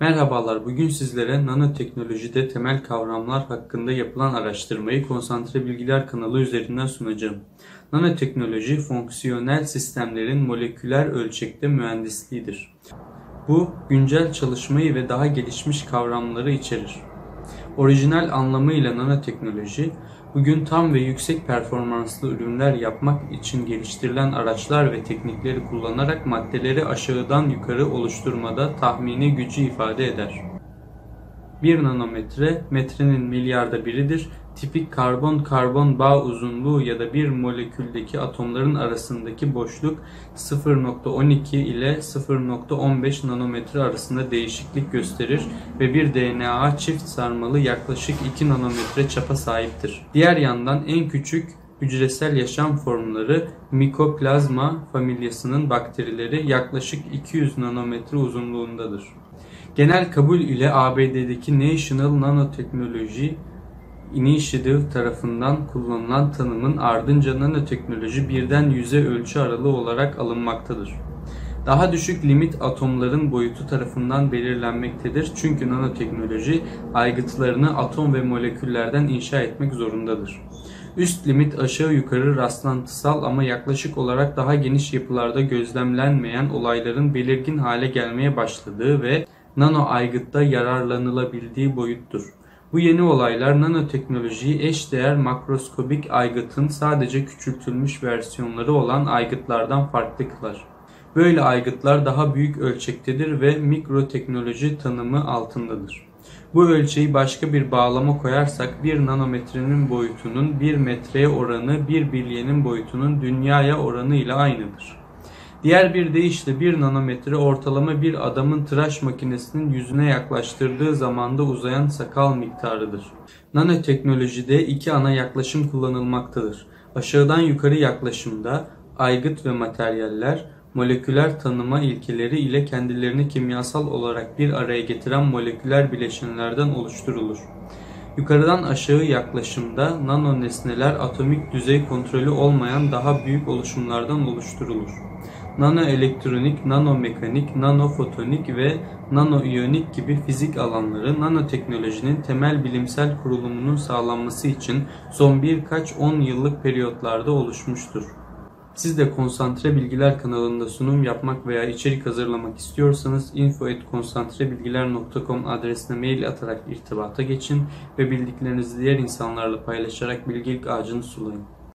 Merhabalar, bugün sizlere nanoteknolojide temel kavramlar hakkında yapılan araştırmayı Konsantre Bilgiler kanalı üzerinden sunacağım. Nanoteknoloji, fonksiyonel sistemlerin moleküler ölçekte mühendisliğidir. Bu, güncel çalışmayı ve daha gelişmiş kavramları içerir. Orijinal anlamıyla nanoteknoloji, bugün tam ve yüksek performanslı ürünler yapmak için geliştirilen araçlar ve teknikleri kullanarak maddeleri aşağıdan yukarı oluşturmada tahmini gücü ifade eder. 1 nanometre metrenin milyarda biridir. Tipik karbon-karbon bağ uzunluğu ya da bir moleküldeki atomların arasındaki boşluk 0.12 ile 0.15 nanometre arasında değişiklik gösterir ve bir DNA çift sarmalı yaklaşık 2 nanometre çapa sahiptir. Diğer yandan en küçük hücresel yaşam formları Mycoplasma familyasının bakterileri yaklaşık 200 nanometre uzunluğundadır. Genel kabul ile ABD'deki National Nanotechnology Initiative tarafından kullanılan tanımın ardınca nanoteknoloji birden yüze ölçü aralığı olarak alınmaktadır. Daha düşük limit atomların boyutu tarafından belirlenmektedir çünkü nanoteknoloji aygıtlarını atom ve moleküllerden inşa etmek zorundadır. Üst limit aşağı yukarı rastlantısal ama yaklaşık olarak daha geniş yapılarda gözlemlenmeyen olayların belirgin hale gelmeye başladığı ve nano aygıtta yararlanılabildiği boyuttur. Bu yeni olaylar nanoteknolojiyi eşdeğer makroskobik aygıtın sadece küçültülmüş versiyonları olan aygıtlardan farklı kılar. Böyle aygıtlar daha büyük ölçektedir ve mikroteknoloji tanımı altındadır. Bu ölçeği başka bir bağlama koyarsak 1 nanometrenin boyutunun 1 metreye oranı 1 bilyenin boyutunun dünyaya oranı ile aynıdır. Diğer bir deyişle 1 nanometre ortalama bir adamın tıraş makinesinin yüzüne yaklaştırdığı zamanda uzayan sakal miktarıdır. Nanoteknolojide iki ana yaklaşım kullanılmaktadır. Aşağıdan yukarı yaklaşımda aygıt ve materyaller moleküler tanıma ilkeleri ile kendilerini kimyasal olarak bir araya getiren moleküler bileşenlerden oluşturulur. Yukarıdan aşağı yaklaşımda nano nesneler atomik düzey kontrolü olmayan daha büyük oluşumlardan oluşturulur. Nanoelektronik, nanomekanik, nanofotonik ve nanoiyonik gibi fizik alanları nanoteknolojinin temel bilimsel kurulumunun sağlanması için son birkaç on yıllık periyotlarda oluşmuştur. Siz de Konsantre Bilgiler kanalında sunum yapmak veya içerik hazırlamak istiyorsanız info.konsantrebilgiler.com adresine mail atarak irtibata geçin ve bildiklerinizi diğer insanlarla paylaşarak bilgilik ağacını sulayın.